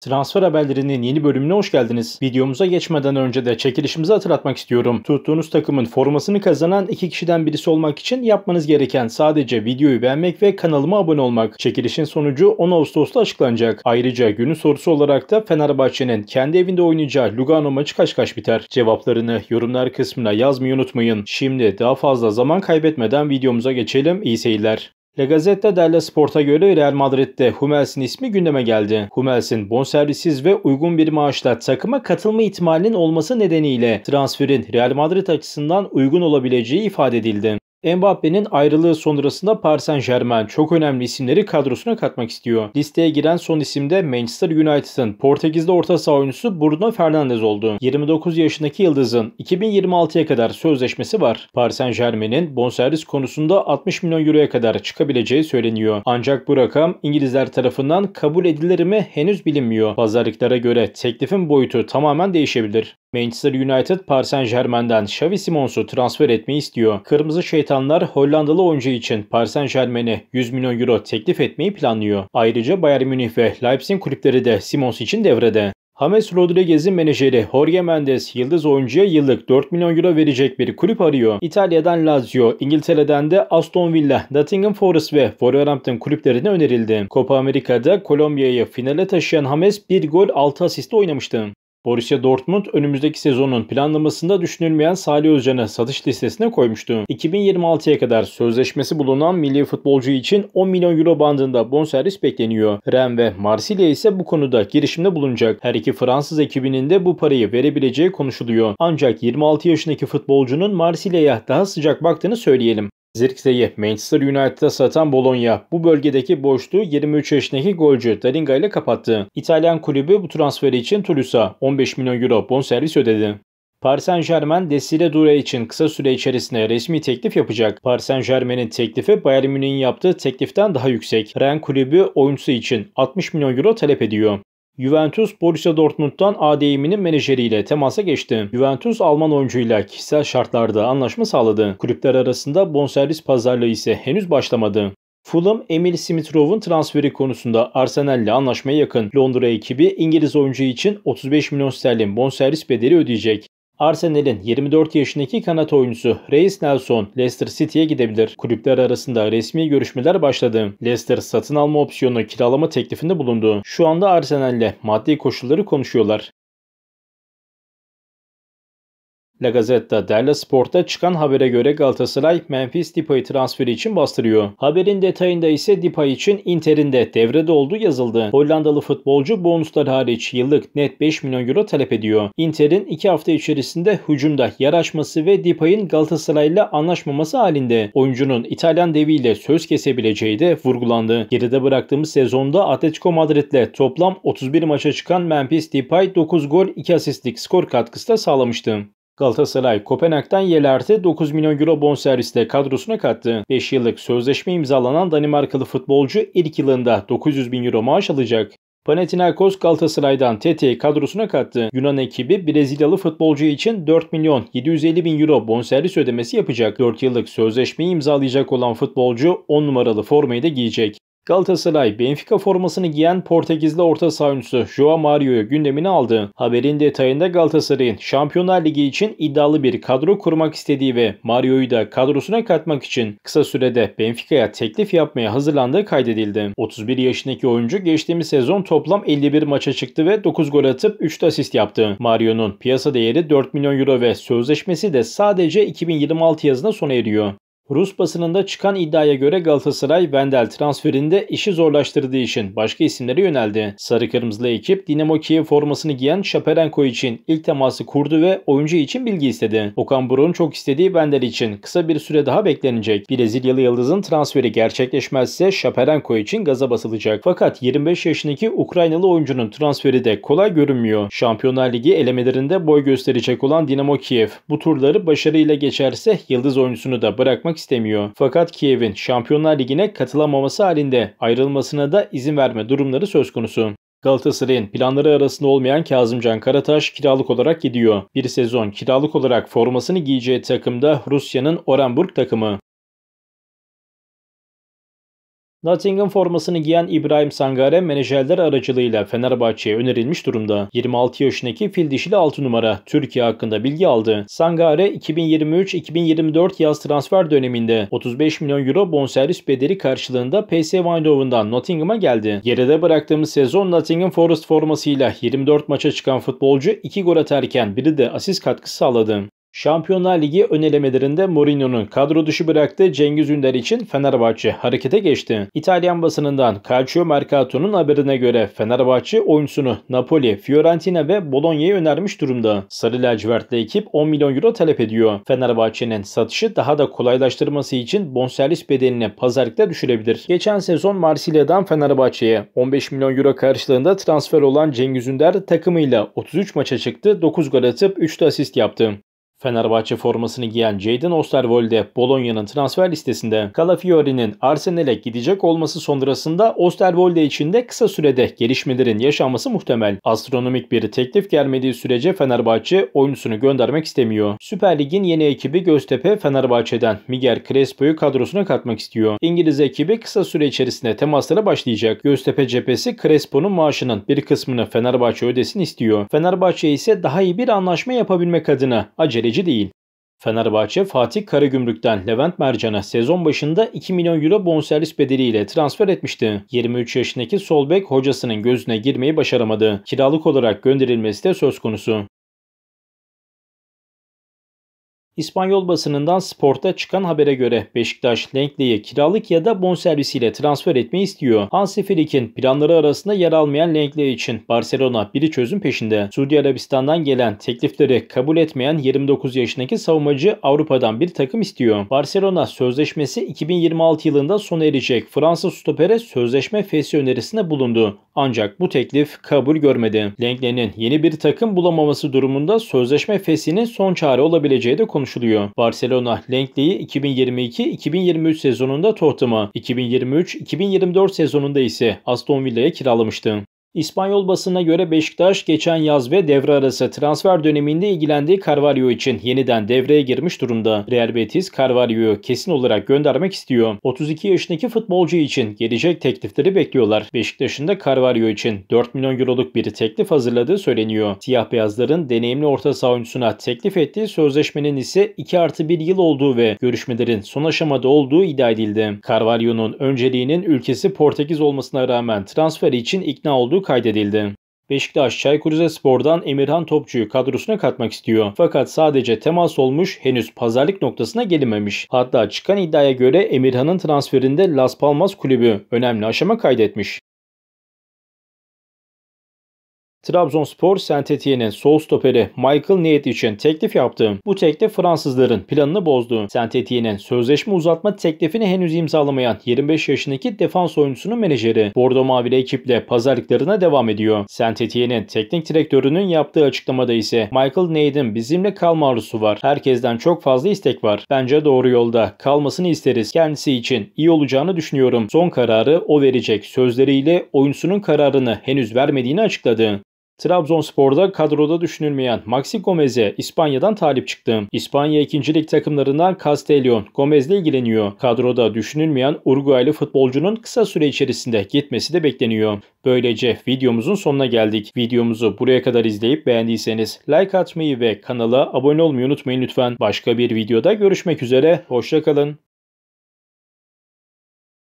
Transfer haberlerinin yeni bölümüne hoş geldiniz. Videomuza geçmeden önce de çekilişimizi hatırlatmak istiyorum. Tuttuğunuz takımın formasını kazanan iki kişiden birisi olmak için yapmanız gereken sadece videoyu beğenmek ve kanalıma abone olmak. Çekilişin sonucu 10 Ağustos'ta açıklanacak. Ayrıca günün sorusu olarak da Fenerbahçe'nin kendi evinde oynayacağı Lugano maçı kaç kaç biter? Cevaplarını yorumlar kısmına yazmayı unutmayın. Şimdi daha fazla zaman kaybetmeden videomuza geçelim. İyi seyirler. La Gazzetta dello Sport'a göre Real Madrid'de Hummels'in ismi gündeme geldi. Hummels'in bonservisiz ve uygun bir maaşla takıma katılma ihtimalinin olması nedeniyle transferin Real Madrid açısından uygun olabileceği ifade edildi. Mbappe'nin ayrılığı sonrasında Paris Saint Germain çok önemli isimleri kadrosuna katmak istiyor. Listeye giren son isim de Manchester United'ın Portekizli orta saha oyuncusu Bruno Fernandes oldu. 29 yaşındaki yıldızın 2026'ya kadar sözleşmesi var. Paris Saint Germain'in bonservis konusunda 60 milyon euroya kadar çıkabileceği söyleniyor. Ancak bu rakam İngilizler tarafından kabul edilir mi henüz bilinmiyor. Pazarlıklara göre teklifin boyutu tamamen değişebilir. Manchester United Paris Saint Germain'den Xavi Simons'u transfer etmeyi istiyor. Kırmızı Şeytanlar Hollandalı oyuncu için Paris Saint Germain'e 100 milyon euro teklif etmeyi planlıyor. Ayrıca Bayern Münih ve Leipzig kulüpleri de Simons için devrede. James Rodriguez'in menajeri Jorge Mendes yıldız oyuncuya yıllık 4 milyon euro verecek bir kulüp arıyor. İtalya'dan Lazio, İngiltere'den de Aston Villa, Nottingham Forest ve Wolverhampton kulüplerine önerildi. Copa Amerika'da Kolombiya'yı finale taşıyan James 1 gol 6 asiste oynamıştı. Borussia Dortmund önümüzdeki sezonun planlamasında düşünülmeyen Salih Özcan'ı satış listesine koymuştu. 2026'ya kadar sözleşmesi bulunan milli futbolcu için 10 milyon euro bandında bonservis bekleniyor. Rennes ve Marsilya ise bu konuda girişimde bulunacak. Her iki Fransız ekibinin de bu parayı verebileceği konuşuluyor. Ancak 26 yaşındaki futbolcunun Marsilya'ya daha sıcak baktığını söyleyelim. Zirkse'yi Manchester United'a satan Bologna bu bölgedeki boşluğu 23 yaşındaki golcü Daringa ile kapattı. İtalyan kulübü bu transferi için Toulouse'a 15 milyon euro bonservis ödedi. Paris Saint Germain Desire Dure için kısa süre içerisinde resmi teklif yapacak. Paris Saint Germain'in teklifi Bayern Münih'in yaptığı tekliften daha yüksek. Ren kulübü oyuncusu için 60 milyon euro talep ediyor. Juventus Borussia Dortmund'dan ADM'nin menajeriyle temasa geçti. Juventus Alman oyuncuyla kişisel şartlarda anlaşma sağladı. Kulüpler arasında bonservis pazarlığı ise henüz başlamadı. Fulham, Emil Smith-Rowe'un transferi konusunda Arsenal ile anlaşmaya yakın. Londra ekibi İngiliz oyuncu için 35 milyon sterlin bonservis bedeli ödeyecek. Arsenal'in 24 yaşındaki kanat oyuncusu Reis Nelson Leicester City'ye gidebilir. Kulüpler arasında resmi görüşmeler başladı. Leicester satın alma opsiyonu kiralama teklifinde bulundu. Şu anda Arsenal'le maddi koşulları konuşuyorlar. La Gazzetta dello Sport'ta çıkan habere göre Galatasaray Memphis Depay transferi için bastırıyor. Haberin detayında ise Depay için Inter'in de devrede olduğu yazıldı. Hollandalı futbolcu bonuslar hariç yıllık net 5 milyon euro talep ediyor. Inter'in 2 hafta içerisinde hücumda yer ve Depay'ın Galatasaray'la anlaşmaması halinde oyuncunun İtalyan deviyle söz kesebileceği de vurgulandı. Geride bıraktığımız sezonda Atletico Madrid'le toplam 31 maça çıkan Memphis Depay 9 gol 2 asistlik skor katkısı da sağlamıştı. Galatasaray Kopenhag'dan Yelert'i 9 milyon euro bonservisle kadrosuna kattı. 5 yıllık sözleşme imzalanan Danimarkalı futbolcu ilk yılında 900 bin euro maaş alacak. Panathinaikos Galatasaray'dan TT kadrosuna kattı. Yunan ekibi Brezilyalı futbolcu için 4 milyon 750 bin euro bonservis ödemesi yapacak. 4 yıllık sözleşmeyi imzalayacak olan futbolcu 10 numaralı formayı da giyecek. Galatasaray, Benfica formasını giyen Portekizli orta saha Joao Mario'yu gündemine aldı. Haberin detayında Galatasaray'ın Şampiyonlar Ligi için iddialı bir kadro kurmak istediği ve Mario'yu da kadrosuna katmak için kısa sürede Benfica'ya teklif yapmaya hazırlandığı kaydedildi. 31 yaşındaki oyuncu geçtiğimiz sezon toplam 51 maça çıktı ve 9 gol atıp 3 de asist yaptı. Mario'nun piyasa değeri 4 milyon euro ve sözleşmesi de sadece 2026 yazında sona eriyor. Rus basınında çıkan iddiaya göre Galatasaray Wendel transferinde işi zorlaştırdığı için başka isimlere yöneldi. Sarı Kırmızılı ekip Dinamo Kiev formasını giyen Şaperenko için ilk teması kurdu ve oyuncu için bilgi istedi. Okan Buruk'un çok istediği Wendel için kısa bir süre daha beklenecek. Brezilyalı yıldızın transferi gerçekleşmezse Şaperenko için gaza basılacak. Fakat 25 yaşındaki Ukraynalı oyuncunun transferi de kolay görünmüyor. Şampiyonlar Ligi elemelerinde boy gösterecek olan Dinamo Kiev bu turları başarıyla geçerse yıldız oyuncusunu da bırakmak istemiyor. Fakat Kiev'in Şampiyonlar Ligi'ne katılamaması halinde ayrılmasına da izin verme durumları söz konusu. Galatasaray'ın planları arasında olmayan Kazımcan Karataş kiralık olarak gidiyor. Bir sezon kiralık olarak formasını giyeceği takımda Rusya'nın Orenburg takımı. Nottingham formasını giyen İbrahim Sangare menajerler aracılığıyla Fenerbahçe'ye önerilmiş durumda. 26 yaşındaki fil dişili 6 numara Türkiye hakkında bilgi aldı. Sangare 2023-2024 yaz transfer döneminde 35 milyon euro bonservis bedeli karşılığında PSV Eindhoven'dan Nottingham'a geldi. Geride bıraktığımız sezon Nottingham Forest formasıyla 24 maça çıkan futbolcu 2 gol atarken biri de asist katkısı sağladı. Şampiyonlar Ligi önelemelerinde Mourinho'nun kadro dışı bıraktığı Cengiz Ünder için Fenerbahçe harekete geçti. İtalyan basınından Calcio Mercato'nun haberine göre Fenerbahçe oyuncusunu Napoli, Fiorentina ve Bologna'ya önermiş durumda. Sarı lacivertli ekip 10 milyon euro talep ediyor. Fenerbahçe'nin satışı daha da kolaylaştırması için bonservis bedelini pazarlıkta düşürebilir. Geçen sezon Marsilya'dan Fenerbahçe'ye 15 milyon euro karşılığında transfer olan Cengiz Ünder takımıyla 33 maça çıktı, 9 gol atıp 3 de asist yaptı. Fenerbahçe formasını giyen Jadon Osterwolde Bologna'nın transfer listesinde Calafiori'nin Arsenal'e gidecek olması sonrasında Osterwolde için de kısa sürede gelişmelerin yaşanması muhtemel. Astronomik bir teklif gelmediği sürece Fenerbahçe oyuncusunu göndermek istemiyor. Süper Lig'in yeni ekibi Göztepe Fenerbahçe'den Miguel Crespo'yu kadrosuna katmak istiyor. İngiliz ekibi kısa süre içerisinde temaslara başlayacak. Göztepe cephesi Crespo'nun maaşının bir kısmını Fenerbahçe ödesin istiyor. Fenerbahçe ise daha iyi bir anlaşma yapabilmek adına acele aceleci değil. Fenerbahçe Fatih Karagümrük'ten Levent Mercan'a sezon başında 2 milyon euro bonservis bedeliyle transfer etmişti. 23 yaşındaki sol bek hocasının gözüne girmeyi başaramadı. Kiralık olarak gönderilmesi de söz konusu. İspanyol basınından Sport'a çıkan habere göre Beşiktaş Langley'i kiralık ya da bonservisiyle transfer etmeyi istiyor. Hansi Flick'in planları arasında yer almayan Langley için Barcelona bir çözüm peşinde. Suudi Arabistan'dan gelen teklifleri kabul etmeyen 29 yaşındaki savunmacı Avrupa'dan bir takım istiyor. Barcelona sözleşmesi 2026 yılında sona erecek Fransız stopere sözleşme fesi önerisinde bulundu. Ancak bu teklif kabul görmedi. Langley'nin yeni bir takım bulamaması durumunda sözleşme fesinin son çare olabileceği de konuşuldu konuşuluyor. Barcelona Langley'i 2022-2023 sezonunda Tottenham'a, 2023-2024 sezonunda ise Aston Villa'ya kiralamıştı. İspanyol basına göre Beşiktaş geçen yaz ve devre arası transfer döneminde ilgilendiği Carvalho için yeniden devreye girmiş durumda. Real Betis Carvalho'yu kesin olarak göndermek istiyor. 32 yaşındaki futbolcu için gelecek teklifleri bekliyorlar. Beşiktaş'ın da Carvalho için 4 milyon euroluk bir teklif hazırladığı söyleniyor. Siyah beyazların deneyimli orta saha oyuncusuna teklif ettiği sözleşmenin ise 2 artı 1 yıl olduğu ve görüşmelerin son aşamada olduğu iddia edildi. Carvalho'nun önceliğinin ülkesi Portekiz olmasına rağmen transfer için ikna olduğu kaydedildi. Beşiktaş Çaykur Rizespor'dan Emirhan Topçu'yu kadrosuna katmak istiyor. Fakat sadece temas olmuş henüz pazarlık noktasına gelinmemiş. Hatta çıkan iddiaya göre Emirhan'ın transferinde Las Palmas kulübü önemli aşama kaydetmiş. Trabzonspor Saint-Étienne'in sol stoperi Michael Niyet için teklif yaptı. Bu teklif Fransızların planını bozdu. Saint-Étienne'in sözleşme uzatma teklifini henüz imzalamayan 25 yaşındaki defans oyuncusunun menajeri Bordo Mavili ekiple pazarlıklarına devam ediyor. Saint-Étienne'in teknik direktörünün yaptığı açıklamada ise Michael Nade'in bizimle kalma arzusu var. Herkesten çok fazla istek var. Bence doğru yolda. Kalmasını isteriz. Kendisi için iyi olacağını düşünüyorum. Son kararı o verecek sözleriyle oyuncusunun kararını henüz vermediğini açıkladı. Trabzonspor'da kadroda düşünülmeyen Maxi Gomez'e İspanya'dan talip çıktı. İspanya 2. Lig takımlarından Castellón Gomez'le ilgileniyor. Kadroda düşünülmeyen Uruguaylı futbolcunun kısa süre içerisinde gitmesi de bekleniyor. Böylece videomuzun sonuna geldik. Videomuzu buraya kadar izleyip beğendiyseniz like atmayı ve kanala abone olmayı unutmayın lütfen. Başka bir videoda görüşmek üzere. Hoşçakalın.